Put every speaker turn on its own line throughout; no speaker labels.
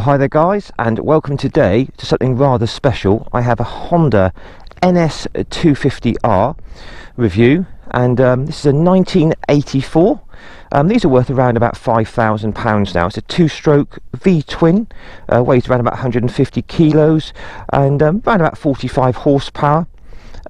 Well hi there guys and welcome today to something rather special. I have a Honda NS250R review and um, this is a 1984. Um, these are worth around about £5,000 now. It's a two-stroke V-twin, uh, weighs around about 150 kilos and um, around about 45 horsepower.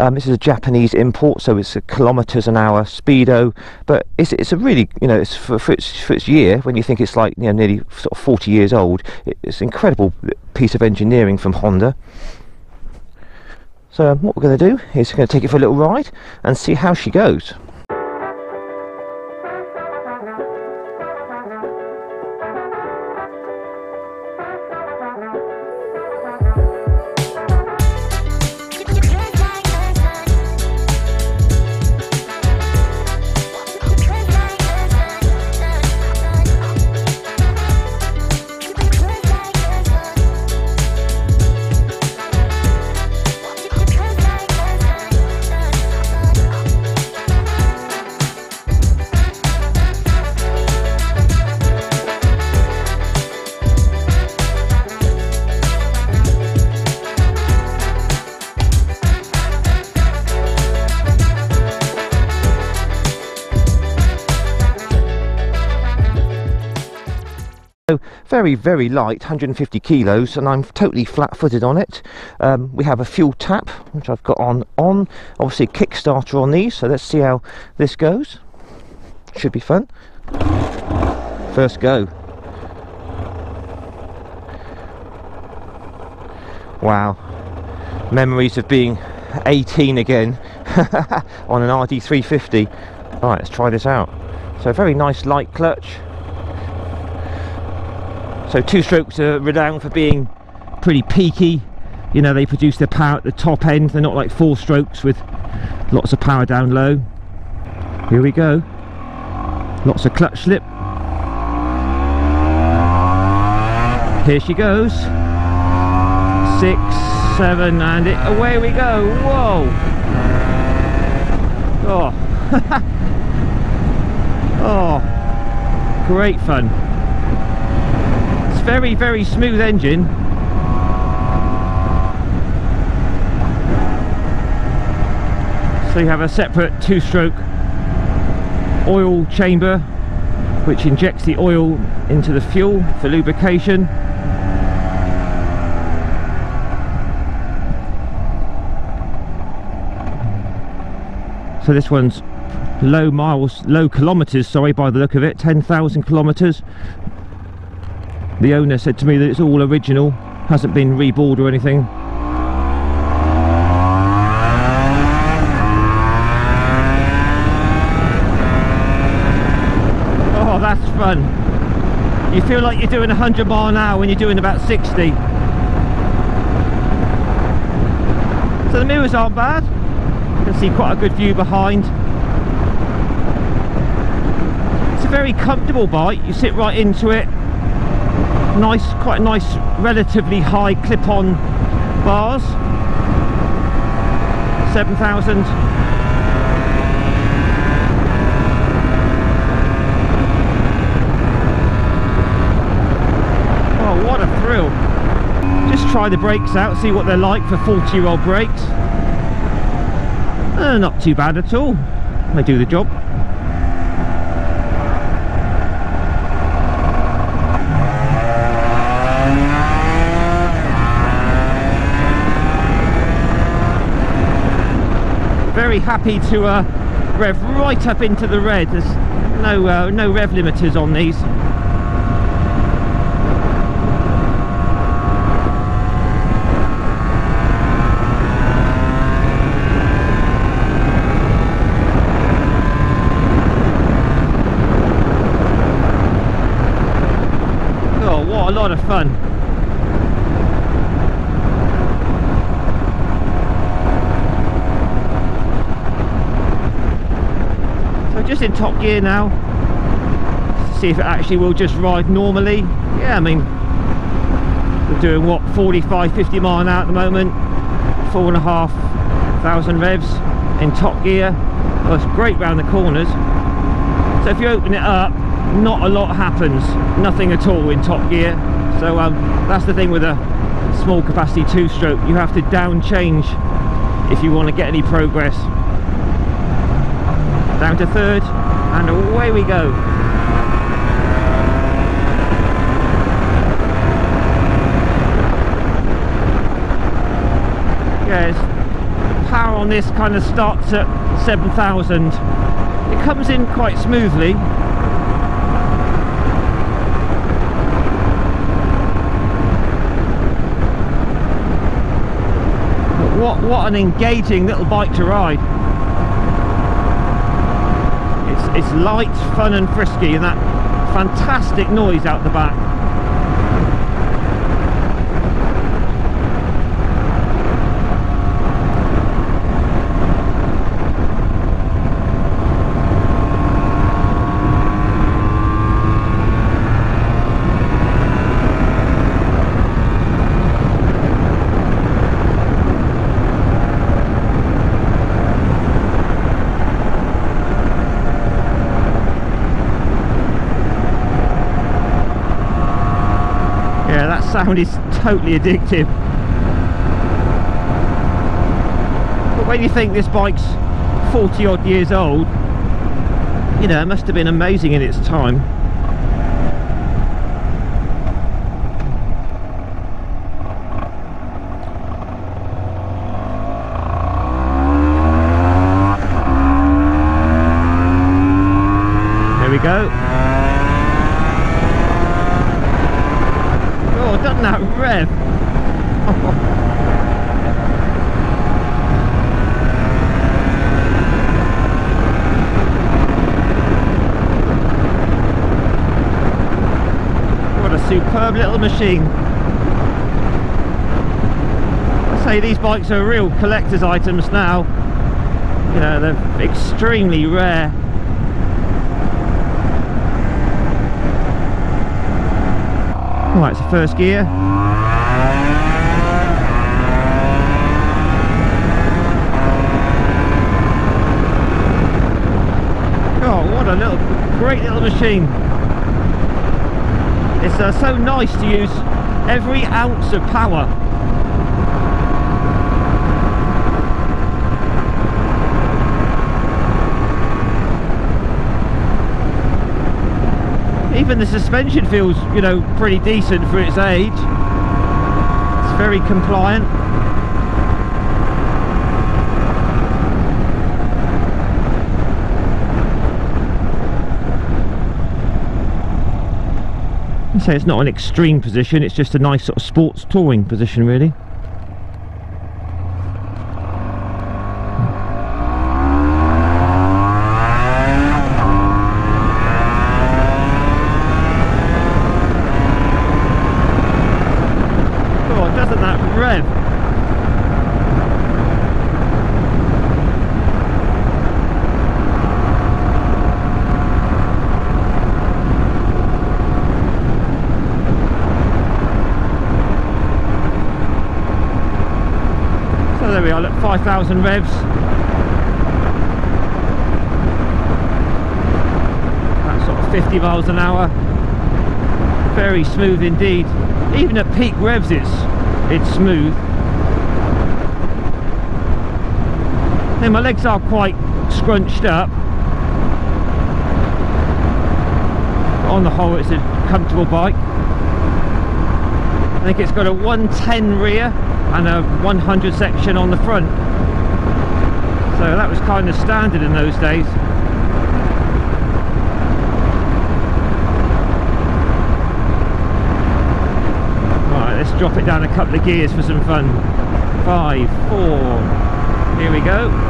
Um, this is a Japanese import, so it's a kilometres an hour speedo, but it's it's a really you know it's for, for, its for its year when you think it's like you know nearly sort of 40 years old. It's an incredible piece of engineering from Honda. So um, what we're going to do is we're going to take it for a little ride and see how she goes. Very, very light, 150 kilos, and I'm totally flat-footed on it. Um, we have a fuel tap, which I've got on, on. Obviously Kickstarter on these, so let's see how this goes. Should be fun. First go. Wow. Memories of being 18 again on an RD350. Alright, let's try this out. So very nice light clutch so two strokes are renowned for being pretty peaky. You know, they produce their power at the top end. They're not like four strokes with lots of power down low. Here we go. Lots of clutch slip. Here she goes. Six, seven, and it, away we go. Whoa. Oh. oh. Great fun very very smooth engine. So you have a separate two-stroke oil chamber which injects the oil into the fuel for lubrication. So this one's low miles low kilometers sorry by the look of it 10,000 kilometers the owner said to me that it's all original, hasn't been rebored or anything. Oh, that's fun. You feel like you're doing 100 mile an hour when you're doing about 60. So the mirrors aren't bad. You can see quite a good view behind. It's a very comfortable bike. You sit right into it nice quite nice relatively high clip-on bars. 7000 oh what a thrill. Just try the brakes out see what they're like for 40 year old brakes. Uh, not too bad at all. They do the job happy to uh, rev right up into the red. There's no uh, no rev limiters on these. Oh, what a lot of fun. Just in top gear now. See if it actually will just ride normally. Yeah I mean we're doing what 45 50 mile an hour at the moment. Four and a half thousand revs in top gear. Oh, it's great round the corners. So if you open it up not a lot happens. Nothing at all in top gear. So um, that's the thing with a small capacity two-stroke. You have to down change if you want to get any progress. Down to third, and away we go. Yes, power on this kind of starts at 7,000. It comes in quite smoothly. What, what an engaging little bike to ride. It's, light, fun and frisky and that fantastic noise out the back. Sound is totally addictive. But when you think this bike's 40 odd years old, you know, it must have been amazing in its time. There we go. That rev. what a superb little machine. I say these bikes are real collector's items now. You know, they're extremely rare. Right, the first gear. Oh, what a little, great little machine. It's uh, so nice to use every ounce of power even the suspension feels you know pretty decent for its age it's very compliant So it's not an extreme position, it's just a nice sort of sports touring position really. There we are, look, 5,000 revs. That's sort of 50 miles an hour. Very smooth indeed. Even at peak revs it's, it's smooth. Then my legs are quite scrunched up. But on the whole it's a comfortable bike. I think it's got a 110 rear and a 100 section on the front so that was kind of standard in those days right let's drop it down a couple of gears for some fun. Five four. Here we go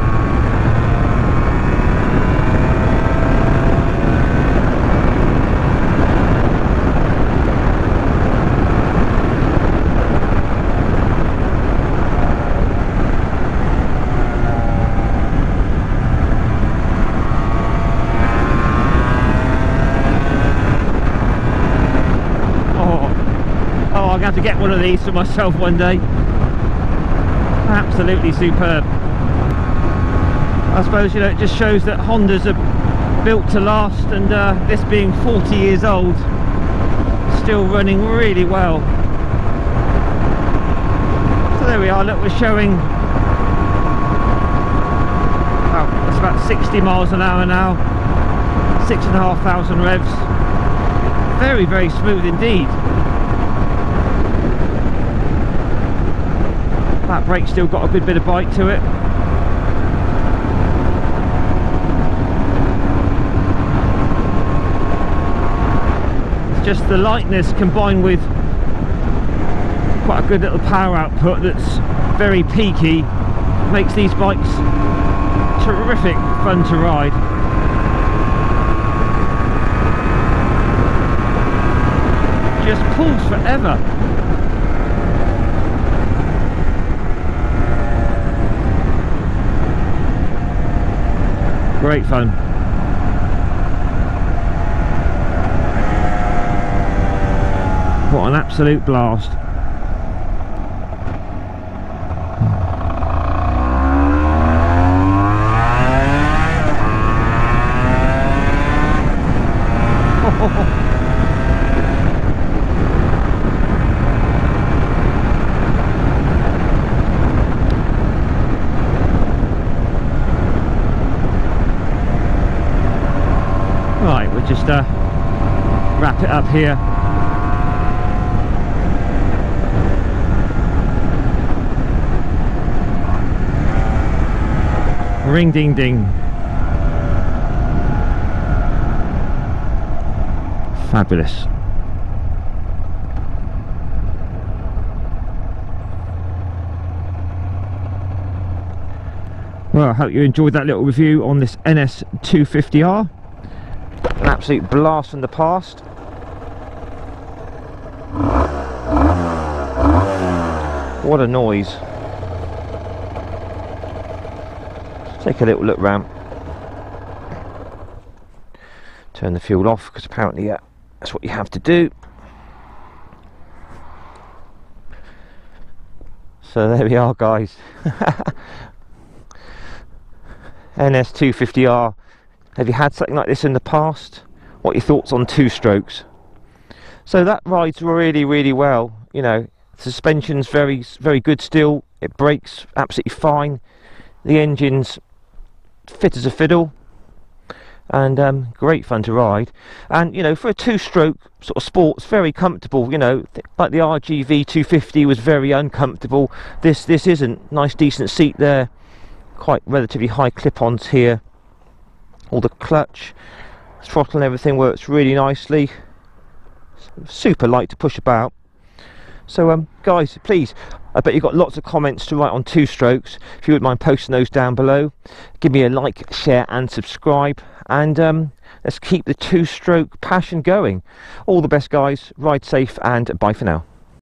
have to get one of these for myself one day. Absolutely superb. I suppose, you know, it just shows that Hondas are built to last and uh, this being 40 years old, still running really well so there we are look we're showing well it's about 60 miles an hour now six and a half thousand revs very very smooth indeed that brake still got a good bit of bite to it it's just the lightness combined with quite a good little power output that's very peaky makes these bikes terrific fun to ride just pulls forever. Fun. What an absolute blast. just uh, wrap it up here. Ring ding ding. Fabulous. Well I hope you enjoyed that little review on this NS250R an absolute blast from the past what a noise. Let's take a little look round. Turn the fuel off because apparently yeah, that's what you have to do. So there we are guys. NS250R have you had something like this in the past? What are your thoughts on two strokes? So that rides really, really well. You know, suspension's very, very good still. It brakes absolutely fine. The engine's fit as a fiddle. And um, great fun to ride. And you know for a two-stroke sort of sports very comfortable you know. Like the RGV 250 was very uncomfortable. This this isn't. Nice decent seat there. Quite relatively high clip-ons here. All the clutch throttle and everything works really nicely super light to push about. So um guys please I bet you've got lots of comments to write on two strokes. If you wouldn't mind posting those down below. Give me a like share and subscribe. And um, let's keep the two stroke passion going. All the best guys. Ride safe and bye for now